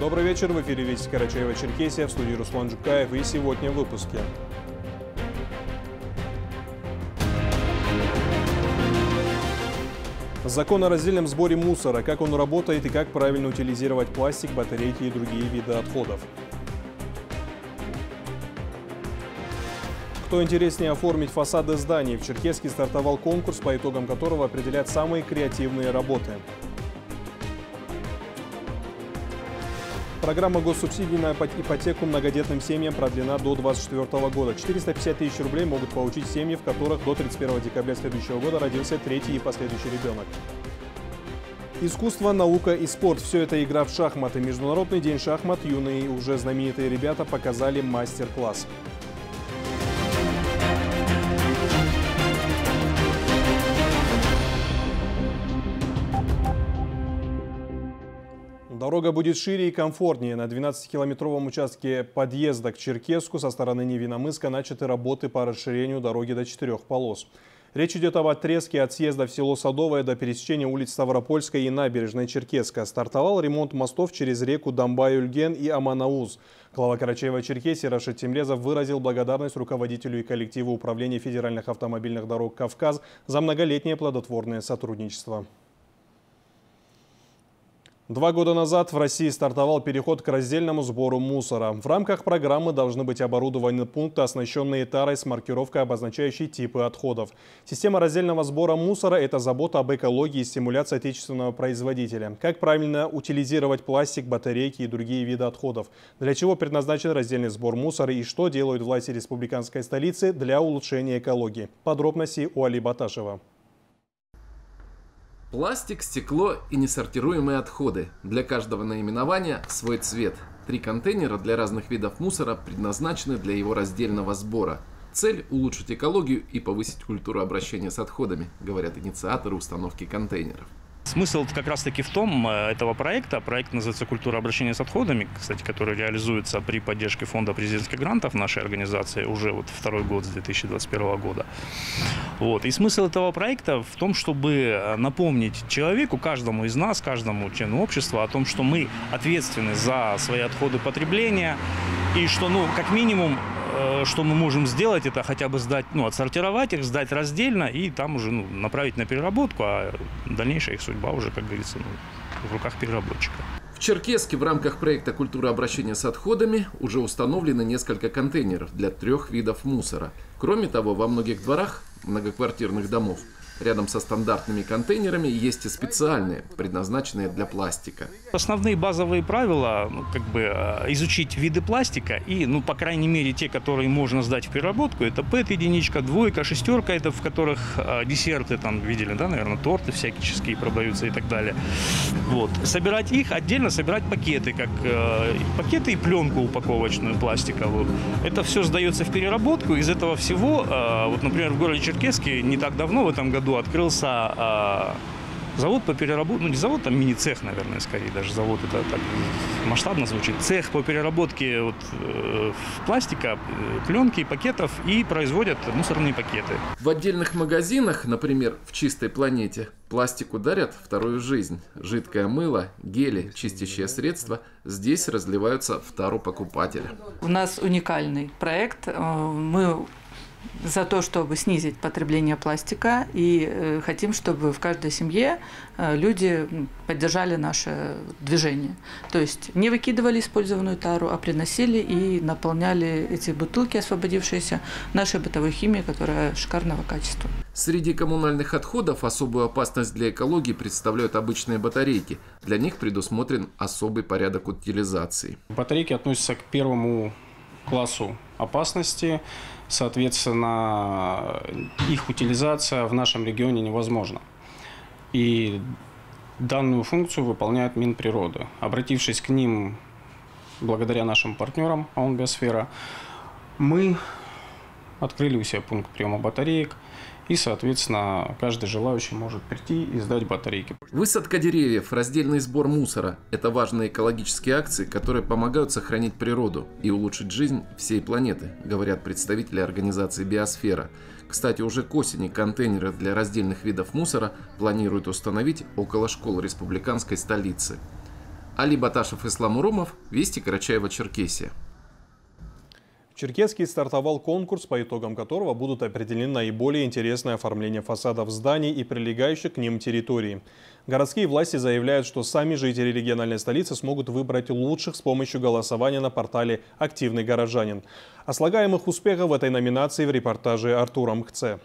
Добрый вечер, в эфире Вести Карачаева-Черкесия, в студии Руслан Джукаев и сегодня в выпуске. Закон о раздельном сборе мусора, как он работает и как правильно утилизировать пластик, батарейки и другие виды отходов. Кто интереснее оформить фасады зданий? В Черкеске стартовал конкурс, по итогам которого определят самые креативные работы. Программа госсубсидий на ипотеку многодетным семьям продлена до 2024 года. 450 тысяч рублей могут получить семьи, в которых до 31 декабря следующего года родился третий и последующий ребенок. Искусство, наука и спорт – все это игра в шахматы. Международный день шахмат юные уже знаменитые ребята показали мастер-класс. Дорога будет шире и комфортнее. На 12-километровом участке подъезда к Черкеску со стороны Невиномыска начаты работы по расширению дороги до четырех полос. Речь идет об отрезке от съезда в село Садовое до пересечения улиц Ставропольской и набережной Черкеска. Стартовал ремонт мостов через реку Дамбай-Ульген и Аманауз. Глава Карачаева-Черкесии Рашид Тимрезов выразил благодарность руководителю и коллективу Управления федеральных автомобильных дорог «Кавказ» за многолетнее плодотворное сотрудничество. Два года назад в России стартовал переход к раздельному сбору мусора. В рамках программы должны быть оборудованы пункты, оснащенные тарой с маркировкой, обозначающей типы отходов. Система раздельного сбора мусора – это забота об экологии и стимуляция отечественного производителя. Как правильно утилизировать пластик, батарейки и другие виды отходов? Для чего предназначен раздельный сбор мусора и что делают власти республиканской столицы для улучшения экологии? Подробности у Али Баташева. Пластик, стекло и несортируемые отходы. Для каждого наименования свой цвет. Три контейнера для разных видов мусора предназначены для его раздельного сбора. Цель – улучшить экологию и повысить культуру обращения с отходами, говорят инициаторы установки контейнеров. Смысл как раз-таки в том э, этого проекта, проект называется «Культура обращения с отходами», кстати, который реализуется при поддержке фонда президентских грантов нашей организации уже вот второй год с 2021 года. Вот. И смысл этого проекта в том, чтобы э, напомнить человеку, каждому из нас, каждому члену общества о том, что мы ответственны за свои отходы потребления и что, ну, как минимум, что мы можем сделать, это хотя бы сдать, ну, отсортировать их, сдать раздельно и там уже ну, направить на переработку, а дальнейшая их судьба уже, как говорится, ну, в руках переработчика. В Черкеске в рамках проекта «Культура обращения с отходами» уже установлены несколько контейнеров для трех видов мусора. Кроме того, во многих дворах многоквартирных домов Рядом со стандартными контейнерами есть и специальные, предназначенные для пластика. Основные базовые правила, ну, как бы э, изучить виды пластика и, ну, по крайней мере, те, которые можно сдать в переработку, это ПЭТ единичка, двойка, шестерка, это в которых э, десерты там видели, да, наверное, торты всякие продаются и так далее. Вот. Собирать их, отдельно собирать пакеты, как э, пакеты и пленку упаковочную пластиковую. Это все сдается в переработку. Из этого всего, э, вот, например, в городе Черкеске не так давно, в этом году году открылся э, завод по переработке, ну не завод, там мини-цех, наверное, скорее, даже завод это так масштабно звучит. Цех по переработке вот, э, пластика, э, пленки, пакетов и производят мусорные пакеты. В отдельных магазинах, например, в «Чистой планете», пластику дарят вторую жизнь. Жидкое мыло, гели, чистящие средства здесь разливаются в тару покупателя. У нас уникальный проект. Э, мы за то, чтобы снизить потребление пластика, и э, хотим, чтобы в каждой семье э, люди поддержали наше движение. То есть не выкидывали использованную тару, а приносили и наполняли эти бутылки, освободившиеся, нашей бытовой химией, которая шикарного качества. Среди коммунальных отходов особую опасность для экологии представляют обычные батарейки. Для них предусмотрен особый порядок утилизации. Батарейки относятся к первому классу опасности. Соответственно, их утилизация в нашем регионе невозможна. И данную функцию выполняет Минприрода. Обратившись к ним благодаря нашим партнерам ООН «Биосфера», мы открыли у себя пункт приема батареек – и, соответственно, каждый желающий может прийти и сдать батарейки. Высадка деревьев, раздельный сбор мусора – это важные экологические акции, которые помогают сохранить природу и улучшить жизнь всей планеты, говорят представители организации «Биосфера». Кстати, уже к осени контейнеры для раздельных видов мусора планируют установить около школ республиканской столицы. Али Баташев, Ислам Урумов, Вести Карачаева-Черкесия. В Черкеске стартовал конкурс, по итогам которого будут определены наиболее интересные оформления фасадов зданий и прилегающих к ним территорий. Городские власти заявляют, что сами жители региональной столицы смогут выбрать лучших с помощью голосования на портале «Активный горожанин». О слагаемых успехах в этой номинации в репортаже Артура Мхце.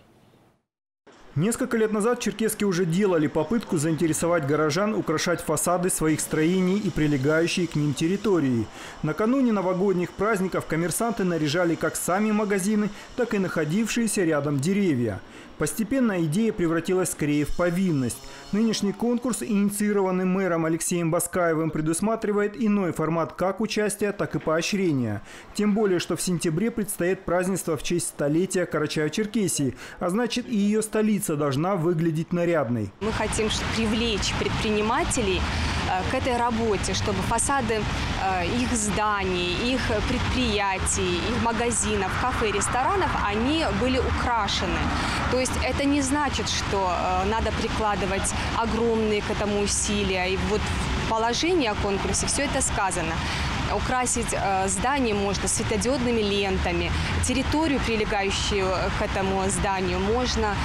Несколько лет назад черкески уже делали попытку заинтересовать горожан украшать фасады своих строений и прилегающие к ним территории. Накануне новогодних праздников коммерсанты наряжали как сами магазины, так и находившиеся рядом деревья. Постепенно идея превратилась скорее в повинность. Нынешний конкурс, инициированный мэром Алексеем Баскаевым, предусматривает иной формат как участия, так и поощрения. Тем более, что в сентябре предстоит празднество в честь столетия Карачаево-Черкесии, а значит и ее столица должна выглядеть нарядной. Мы хотим привлечь предпринимателей э, к этой работе, чтобы фасады их зданий, их предприятий, их магазинов, кафе, ресторанов, они были украшены. То есть это не значит, что э, надо прикладывать огромные к этому усилия. И вот в положении о конкурсе все это сказано. Украсить э, здание можно светодиодными лентами. Территорию, прилегающую к этому зданию, можно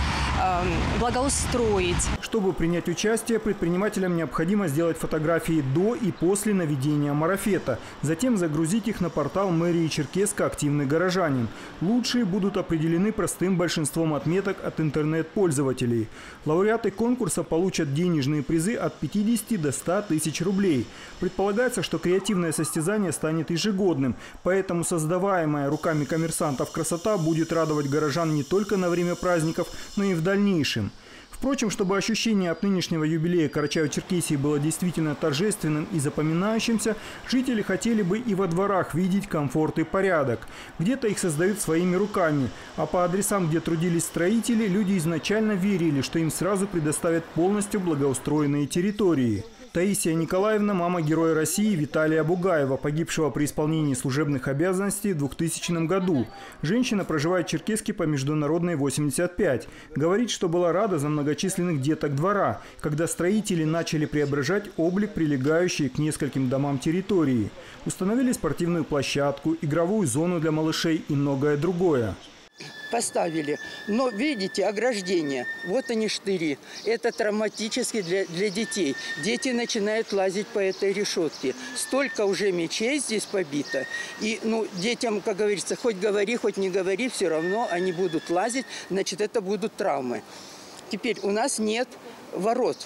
благоустроить. Чтобы принять участие, предпринимателям необходимо сделать фотографии до и после наведения марафета, затем загрузить их на портал мэрии Черкеска «Активный горожанин». Лучшие будут определены простым большинством отметок от интернет-пользователей. Лауреаты конкурса получат денежные призы от 50 до 100 тысяч рублей. Предполагается, что креативное состязание станет ежегодным, поэтому создаваемая руками коммерсантов красота будет радовать горожан не только на время праздников, но и в дальнейшем. Впрочем, чтобы ощущение от нынешнего юбилея Карачаево-Черкесии было действительно торжественным и запоминающимся, жители хотели бы и во дворах видеть комфорт и порядок. Где-то их создают своими руками, а по адресам, где трудились строители, люди изначально верили, что им сразу предоставят полностью благоустроенные территории. Таисия Николаевна – мама героя России Виталия Бугаева, погибшего при исполнении служебных обязанностей в 2000 году. Женщина проживает в Черкеске по международной 85. Говорит, что была рада за многочисленных деток двора, когда строители начали преображать облик, прилегающий к нескольким домам территории. Установили спортивную площадку, игровую зону для малышей и многое другое поставили. Но видите, ограждение, вот они штыри. Это травматически для, для детей. Дети начинают лазить по этой решетке. Столько уже мечей здесь побито. И ну, детям, как говорится, хоть говори, хоть не говори, все равно они будут лазить, значит, это будут травмы. Теперь у нас нет ворот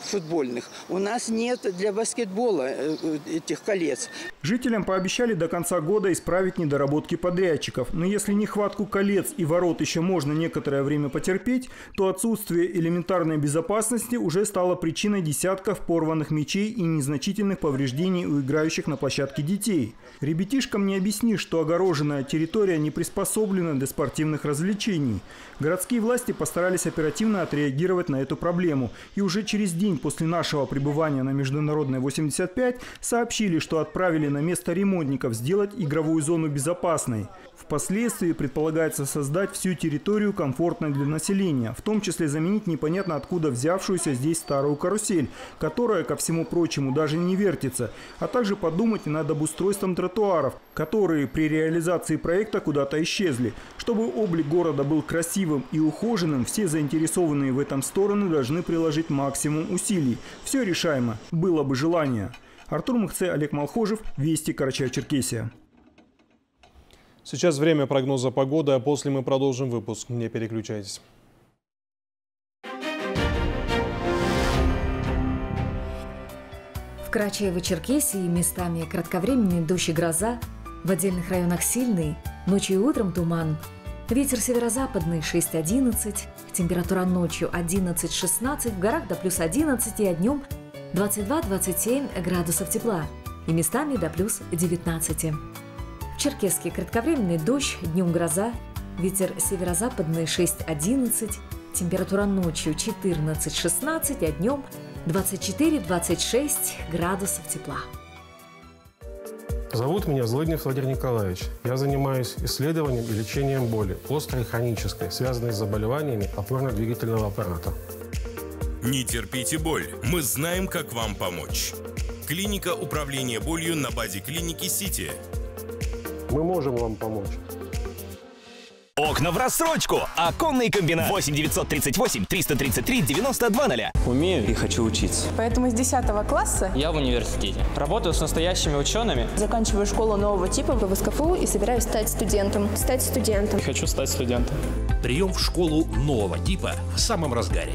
футбольных. У нас нет для баскетбола э, э, этих колец. Жителям пообещали до конца года исправить недоработки подрядчиков. Но если нехватку колец и ворот еще можно некоторое время потерпеть, то отсутствие элементарной безопасности уже стало причиной десятков порванных мечей и незначительных повреждений у играющих на площадке детей. Ребятишкам не объяснишь, что огороженная территория не приспособлена для спортивных развлечений. Городские власти постарались оперативно отреагировать на эту проблему и уже через день день после нашего пребывания на Международной 85 сообщили, что отправили на место ремонтников сделать игровую зону безопасной. Впоследствии предполагается создать всю территорию комфортной для населения, в том числе заменить непонятно откуда взявшуюся здесь старую карусель, которая, ко всему прочему, даже не вертится, а также подумать над обустройством тротуаров, которые при реализации проекта куда-то исчезли. Чтобы облик города был красивым и ухоженным, все заинтересованные в этом стороны должны приложить максимум усилий. Все решаемо, было бы желание. Артур Махце, Олег Малхожев, Вести, Карачаево-Черкесия. Сейчас время прогноза погоды, а после мы продолжим выпуск. Не переключайтесь. В Карачаево-Черкесии местами кратковременный дождь и гроза, в отдельных районах сильный, ночью и утром туман. Ветер северо-западный 6-11, температура ночью 11-16, в горах до плюс 11 и днем 22-27 градусов тепла и местами до плюс 19. В Черкеске кратковременный дождь, днем гроза, ветер северо-западный 6-11, температура ночью 14-16, а днем 24-26 градусов тепла. Зовут меня Злыднев Владимир Николаевич. Я занимаюсь исследованием и лечением боли, острой и хронической, связанной с заболеваниями опорно-двигательного аппарата. Не терпите боль. Мы знаем, как вам помочь. Клиника управления болью на базе клиники «Сити». Мы можем вам помочь. Окна в рассрочку. Оконный комбинат. 8 938 333 92 0. Умею и хочу учиться. Поэтому с 10 класса я в университете. Работаю с настоящими учеными. Заканчиваю школу нового типа в СКФУ и собираюсь стать студентом. Стать студентом. Хочу стать студентом. Прием в школу нового типа в самом разгаре.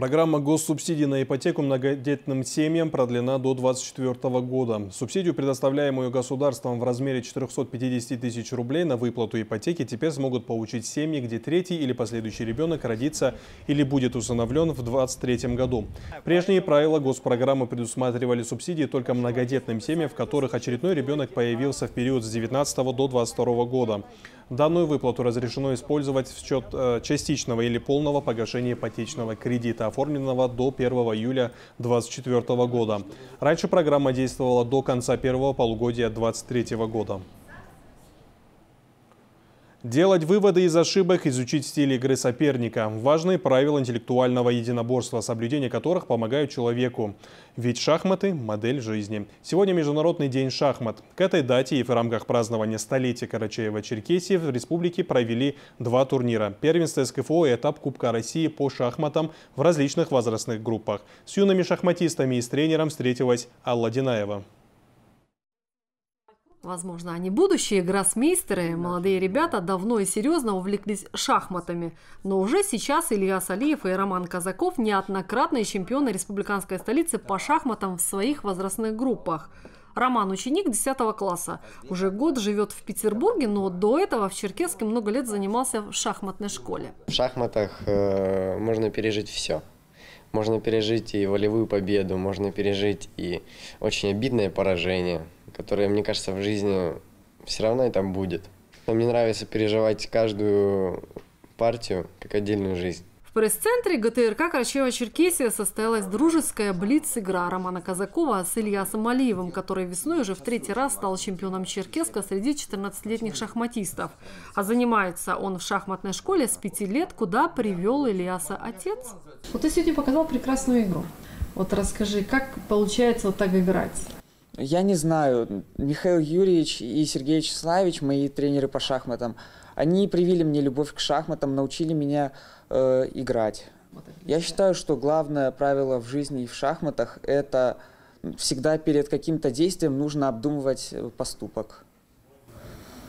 Программа госсубсидий на ипотеку многодетным семьям продлена до 2024 года. Субсидию, предоставляемую государством в размере 450 тысяч рублей на выплату ипотеки, теперь смогут получить семьи, где третий или последующий ребенок родится или будет усыновлен в 2023 году. Прежние правила госпрограммы предусматривали субсидии только многодетным семьям, в которых очередной ребенок появился в период с 19 до 22 года. Данную выплату разрешено использовать в счет э, частичного или полного погашения ипотечного кредита, оформленного до 1 июля 2024 года. Раньше программа действовала до конца первого полугодия 2023 года. Делать выводы из ошибок, изучить стиль игры соперника – важные правила интеллектуального единоборства, соблюдение которых помогают человеку. Ведь шахматы – модель жизни. Сегодня Международный день шахмат. К этой дате и в рамках празднования столетия Карачаева-Черкесии в республике провели два турнира. Первенство СКФО и этап Кубка России по шахматам в различных возрастных группах. С юными шахматистами и с тренером встретилась Алла Динаева. Возможно, они будущие гроссмейстеры. Молодые ребята давно и серьезно увлеклись шахматами. Но уже сейчас Илья Салиев и Роман Казаков неоднократные чемпионы республиканской столицы по шахматам в своих возрастных группах. Роман – ученик 10 класса. Уже год живет в Петербурге, но до этого в Черкеске много лет занимался в шахматной школе. В шахматах э, можно пережить все. Можно пережить и волевую победу, можно пережить и очень обидное поражение, которое, мне кажется, в жизни все равно и там будет. Но мне нравится переживать каждую партию как отдельную жизнь. В пресс-центре ГТРК Карачева-Черкесия состоялась дружеская блиц-игра Романа Казакова с Ильясом Алиевым, который весной уже в третий раз стал чемпионом Черкеска среди 14-летних шахматистов. А занимается он в шахматной школе с пяти лет, куда привел Ильяса отец. Вот ты сегодня показал прекрасную игру. Вот расскажи, как получается вот так играть? Я не знаю. Михаил Юрьевич и Сергей Вячеславович, мои тренеры по шахматам, они привили мне любовь к шахматам, научили меня э, играть. Я считаю, что главное правило в жизни и в шахматах – это всегда перед каким-то действием нужно обдумывать э, поступок.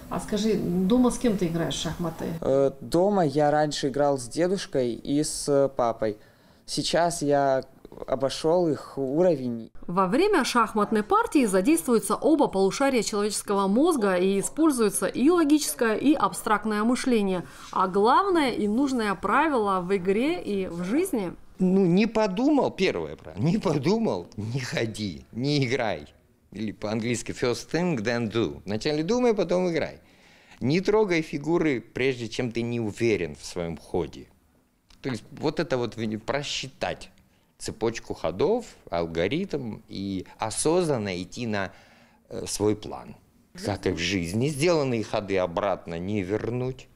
А скажи, дома с кем ты играешь в шахматы? Э, дома я раньше играл с дедушкой и с папой. Сейчас я обошел их уровень. Во время шахматной партии задействуются оба полушария человеческого мозга и используется и логическое, и абстрактное мышление. А главное и нужное правило в игре и в жизни ну, не подумал, первое правило, не подумал, не ходи, не играй. Или по-английски first thing, then do. Вначале думай, потом играй. Не трогай фигуры, прежде чем ты не уверен в своем ходе. То есть вот это вот просчитать цепочку ходов, алгоритм и осознанно идти на э, свой план. Как и в жизни, сделанные ходы обратно не вернуть.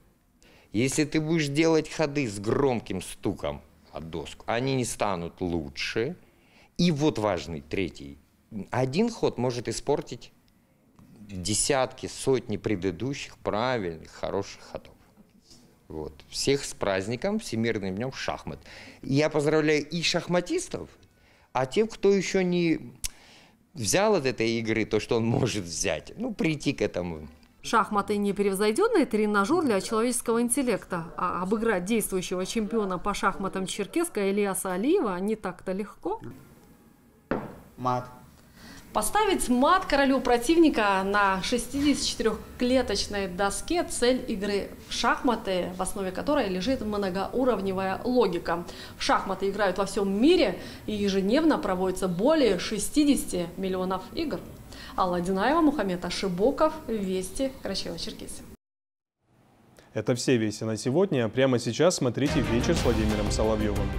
Если ты будешь делать ходы с громким стуком от доску, они не станут лучше. И вот важный третий. Один ход может испортить десятки, сотни предыдущих правильных, хороших ходов. Вот. Всех с праздником, Всемирным днем шахмат. Я поздравляю и шахматистов, а тех, кто еще не взял от этой игры то, что он может взять, ну, прийти к этому. Шахматы – непревзойденный тренажер для человеческого интеллекта, а обыграть действующего чемпиона по шахматам Черкеска Ильяса Алиева не так-то легко. Мат. Поставить мат королю противника на 64-клеточной доске – цель игры в шахматы, в основе которой лежит многоуровневая логика. В шахматы играют во всем мире и ежедневно проводится более 60 миллионов игр. Алла Динаева, Мухаммед Ашибоков, Вести, Карачаево-Черкесия. Это все вести на сегодня. Прямо сейчас смотрите «Вечер с Владимиром Соловьевым».